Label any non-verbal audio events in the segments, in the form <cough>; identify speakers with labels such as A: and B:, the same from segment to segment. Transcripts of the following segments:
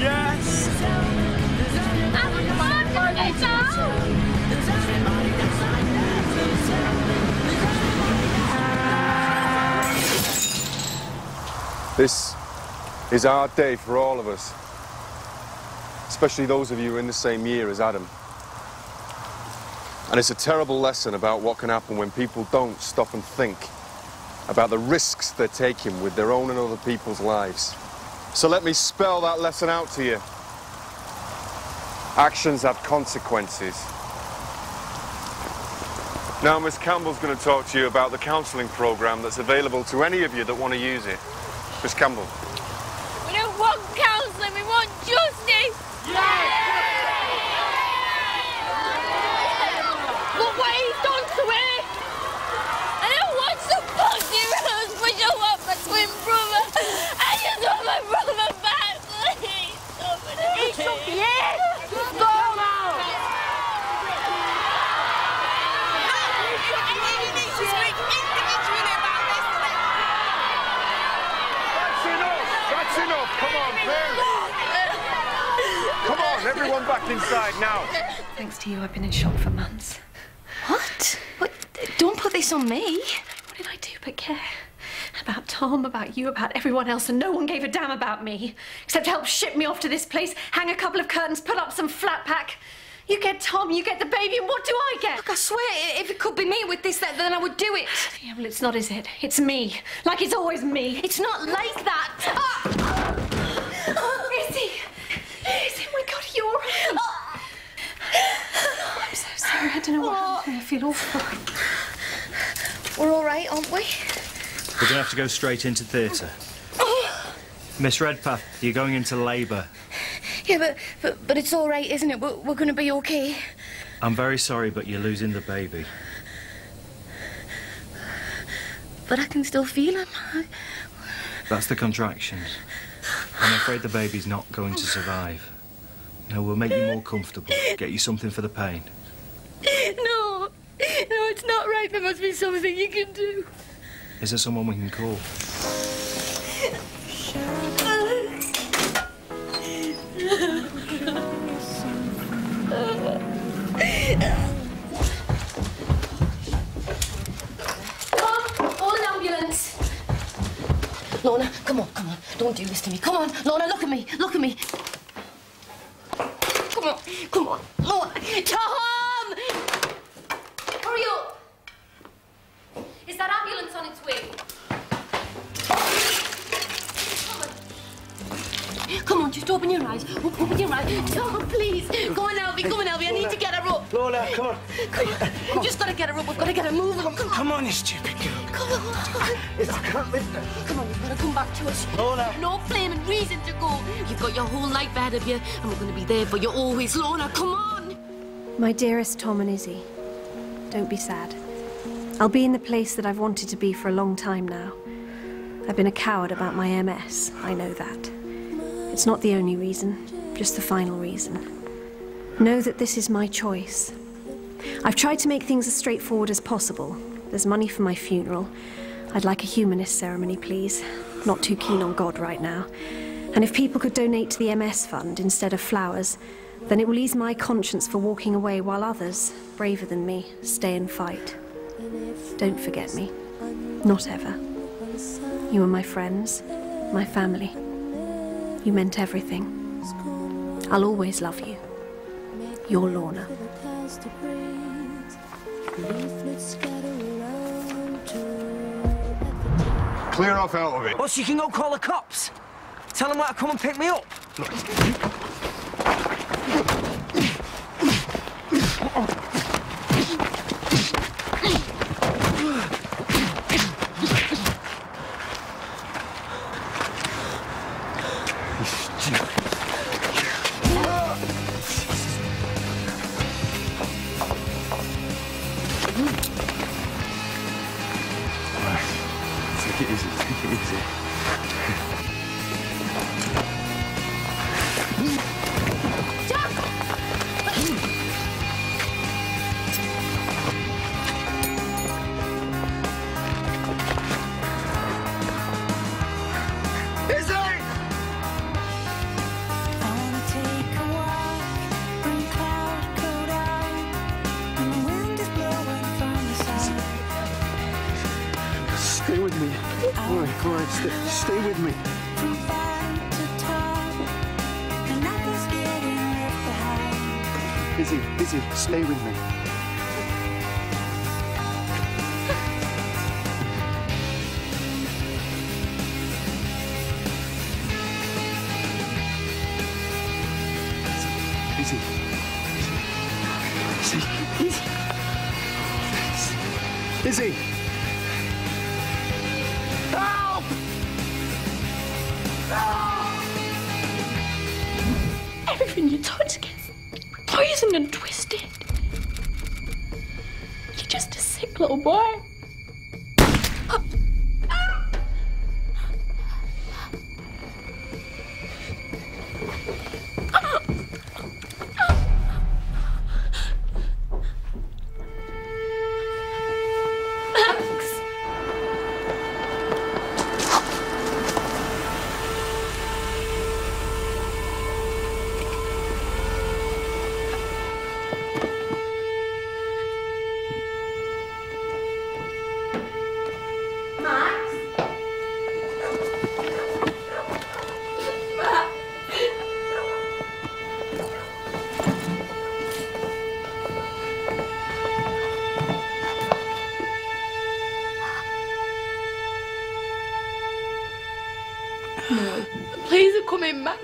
A: Yes!
B: This is our day for all of us, especially those of you in the same year as Adam. And it's a terrible lesson about what can happen when people don't stop and think about the risks they're taking with their own and other people's lives. So let me spell that lesson out to you. Actions have consequences. Now, Miss Campbell's going to talk to you about the counselling programme that's available to any of you that want to use it. Miss Campbell.
C: We don't want counselling, we want justice! Look what he's done to me! I don't want some pussy rose, but I want my twin brother! I just want my brother back, please! Somebody! Yes! Go now!
B: That's enough! That's enough! Come on, Bill! Come on, everyone back inside now.
D: Thanks to you, I've been in shock for months.
E: What? What? Don't put this on me.
D: What did I do but care? About Tom, about you, about everyone else, and no one gave a damn about me. Except help ship me off to this place, hang a couple of curtains, put up some flat pack. You get Tom, you get the baby, and what do I get?
E: Look, I swear, if it could be me with this, then then I would do it.
D: Yeah, well, it's not, is it? It's me. Like it's always me.
E: It's not like that. Ah!
D: Oh, Izzy! Izzy, oh my God, you're all right. I'm so sorry. I don't know what happened. I feel awful.
E: We're all right, aren't we?
F: We're going to have to go straight into theatre. Miss Redpath, you're going into labour.
E: Yeah, but but, but it's all right, isn't it? We're, we're going to be okay.
F: I'm very sorry, but you're losing the baby.
E: But I can still feel him. I-
F: That's the contractions. I'm afraid the baby's not going to survive. No, we'll make you more comfortable, get you something for the pain.
E: No, no, it's not right. There must be something you can do.
F: Is there someone we can call?
E: Mom, call an ambulance. Lorna, come on, come on. Don't do this to me. Come on, Lorna, look at me. Look at me. Come on, come on. Lorna. Tom! Hurry up. Is that ambulance on its way? Come on. Come on, just open your eyes. O- Open your eyes. Tom, please. Come on, Alfie. Come on, Alfie. I need to get her up.
A: Lola, come on.
E: Come on. We've just got to get her up. We've got to get her moving. Come on.
A: Come on, you stupid girl.
E: Come on.
A: I can't lift her.
E: Come on, you've got to come back to us.
A: Lorna.
E: No flaming reason to go. You've got your whole life ahead of you, and we're going to be there for you always. Lorna, come on.
D: My dearest Tom and Izzy, don't be sad. I'll be in the place that I've wanted to be for a long time now. I've been a coward about my MS, I know that. It's not the only reason, just the final reason. Know that this is my choice. I've tried to make things as straightforward as possible. There's money for my funeral. I'd like a humanist ceremony, please. Not too keen on God right now. And if people could donate to the MS fund instead of flowers, then it will ease my conscience for walking away while others, braver than me, stay and fight. Don't forget me. Not ever. You are my friends, my family. You meant everything. I'll always love you. Your Lorna.
B: Clear off out of it.
A: Or she can go call the cops. Tell them where to come and pick me up.
B: Take it easy, take it easy. <laughs>
G: Izzy, Izzy, stay with me.
E: Just a sick little boy.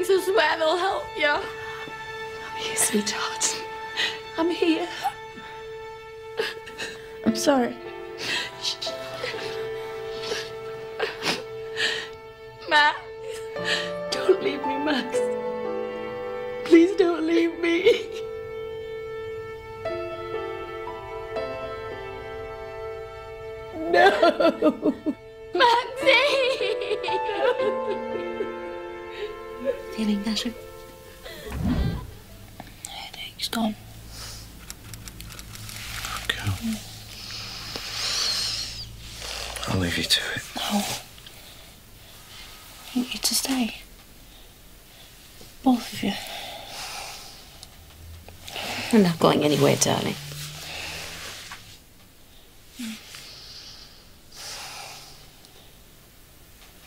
E: Come in, Max. I swear they'll help you. I'm here, sweetheart. I'm here. I'm sorry. Max, don't leave me, Max. Please don't leave me. No.
H: Feeling better? Headache's gone.
I: Okay. I'll leave you to it.
H: No. I want you to stay. Both of you.
J: I'm not going anywhere, darling.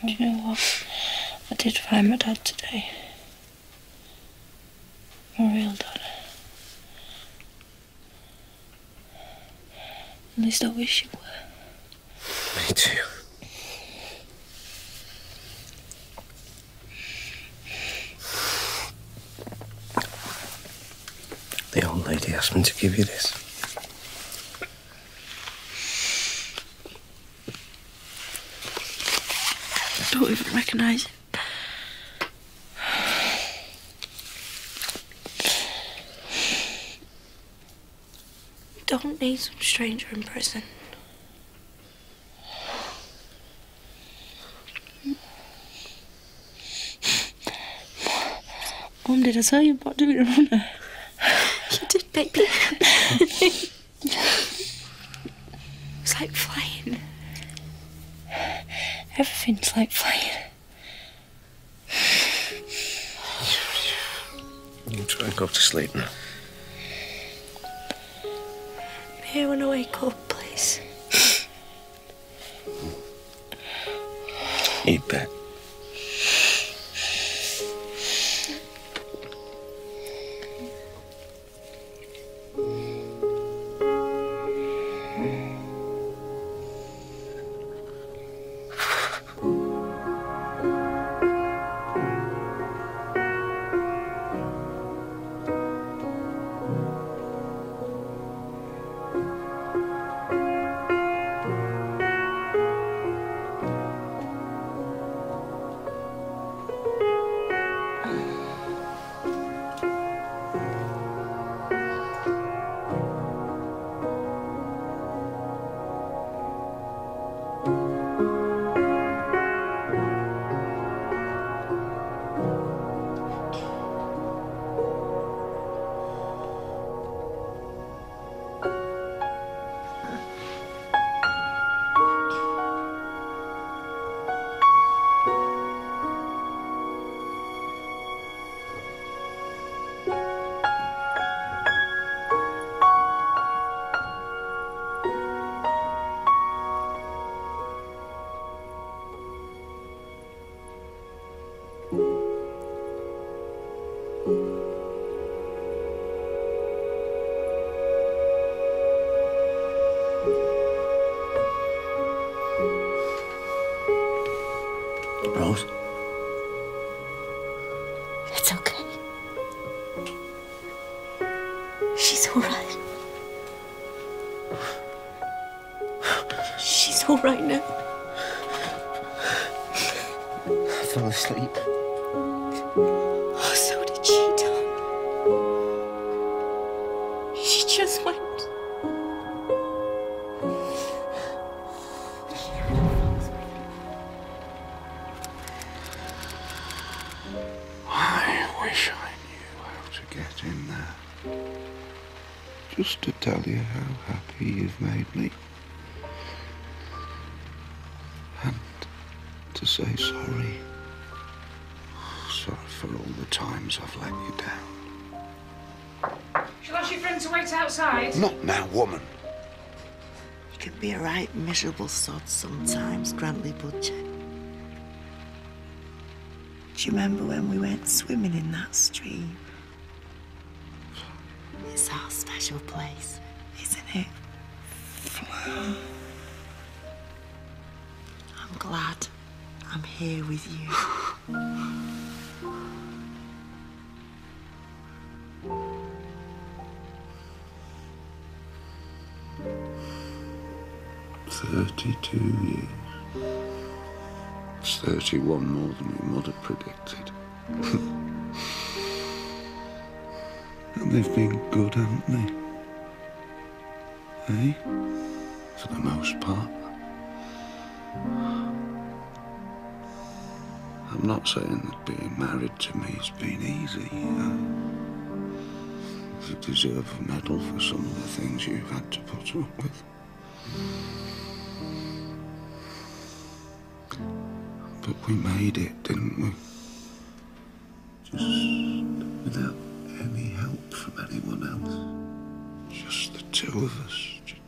H: Do you know what? I did find my dad today. Real dad. At least I wish you were.
I: Me too. The old lady asked me to give you this.
H: I don't even recognise it. Don't need some stranger in prison. Mum, did I tell you about doing a runner? <laughs> You did, baby. <laughs> it's like flying. Everything's like flying.
I: You try and go to sleep now.
H: Here want to wake up, please.
I: Eat bet.
A: I fell asleep.
K: Oh, so did she, Tom. She just went.
L: I wish I knew how to get in there. Just to tell you how happy you've made me. The times I've let you down.
M: Shall I ask your friend to wait outside?
L: Not now, woman.
N: You can be a right miserable sod sometimes, Grantly Budgen. Do you remember when we went swimming in that stream? It's our special place, isn't it? I'm glad I'm here with you. <laughs>
L: Thirty-two years. It's thirty-one more than your mother predicted. <laughs> and they've been good, haven't they? Eh? For the most part. I'm not saying that being married to me has been easy. You deserve a medal for some of the things you've had to put up with. We made it, didn't we? Just without any help from anyone else. Just the two of us. Just...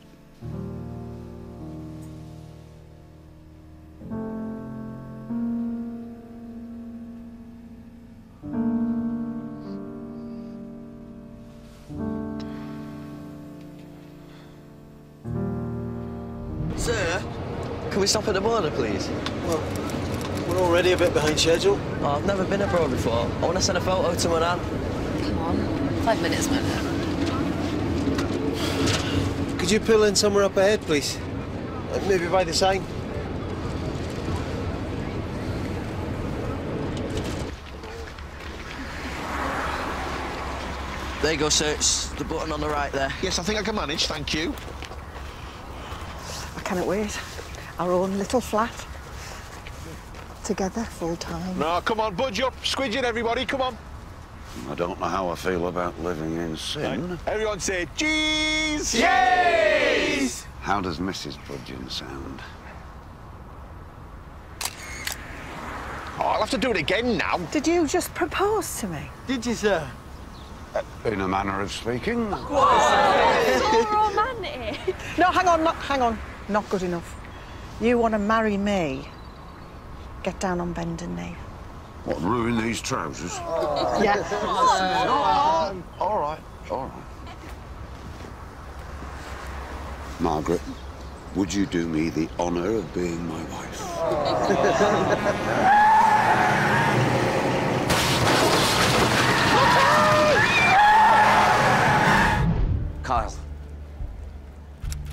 A: Sir, can we stop at the border, please?
O: Well, we're already a bit behind schedule.
A: Oh, I've never been abroad before. I want to send a photo to my nan.
K: Come on. Five minutes, man.
O: Could you pull in somewhere up ahead, please? Uh, maybe by the sign.
A: There you go, sir. It's the button on the right there.
P: Yes, I think I can manage, thank you.
Q: I cannot wait. Our own little flat. Together, full time.
P: No, come on, budge up. Squidge in, everybody, come on.
L: I don't know how I feel about living in sin.
P: Everyone say cheese!
L: Cheese! How does Mrs. Budgen sound?
P: Oh, I'll have to do it again now.
Q: Did you just propose to me?
O: Did you, sir?
L: Uh, in a manner of speaking.
C: so <laughs> romantic.
Q: No, hang on, not, hang on. Not good enough. You want to marry me? Get down on bended knee.
L: What, ruin these trousers?
Q: Yeah.
L: all right, all right. Margaret, would you do me the honour of being my wife?
A: Kyle.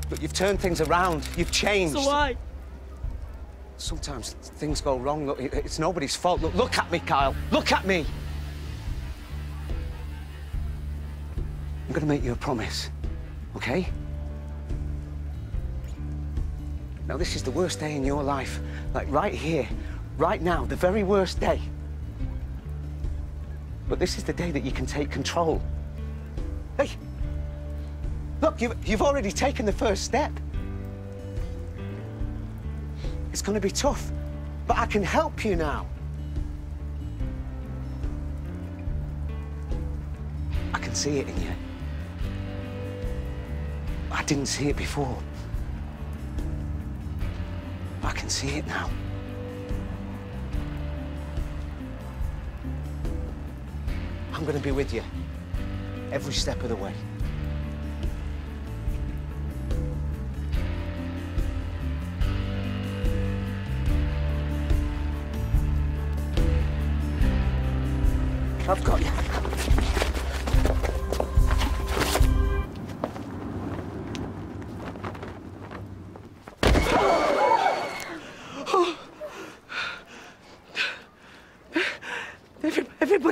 A: but you've turned things around. You've changed.
C: So why?
A: Sometimes things go wrong. Look, it's nobody's fault. Look, look at me, Kyle. Look at me. I'm going to make you a promise, okay? Now, this is the worst day in your life. Like, right here, right now, the very worst day. But this is the day that you can take control. Hey, look, you've, you've already taken the first step. It's going to be tough, but I can help you now. I can see it in you. I didn't see it before. I can see it now. I'm going to be with you every step of the way.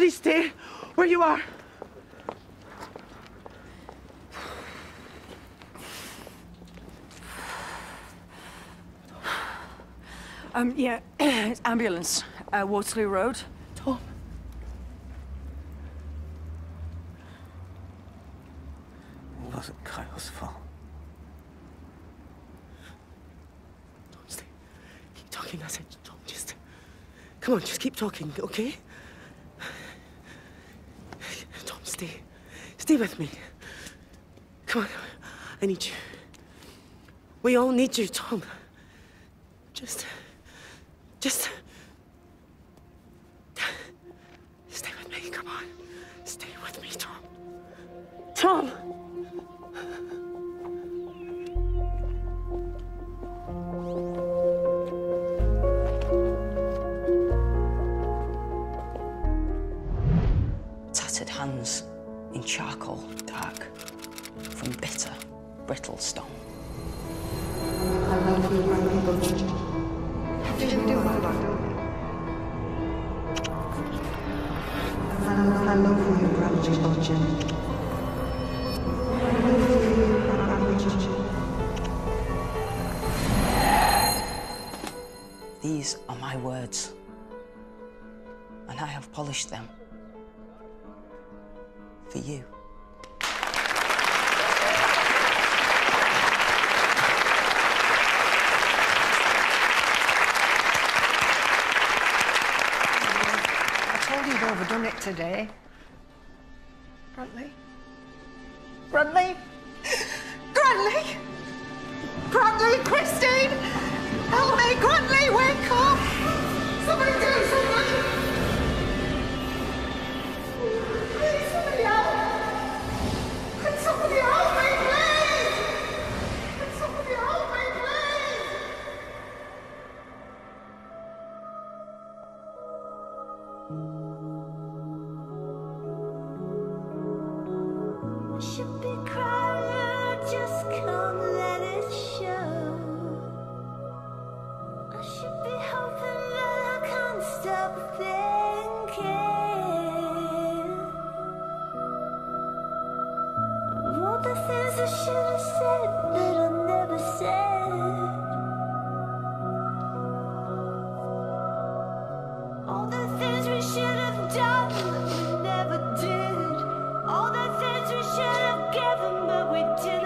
Q: Everybody stay where you are.
R: Um, yeah, it's <clears throat> ambulance. Uh, Waterloo Road.
Q: Tom.
A: It wasn't Kyle's fault.
S: Tom, stay. Keep talking. I said, Tom, just. Come on, just keep talking, okay? Tom, stay. Stay with me. Come on. I need you. We all need you, Tom. Just. Just. Stay with me, come on. Stay with me, Tom. Tom!
T: Tattered hands in charcoal, dark, from bitter, brittle stone.
N: I love you, Grantly Budgen.
T: These are my words, and I have polished them for you.
R: I told you you'd overdone it today.
Q: Grantly?
C: I heaven, but we did.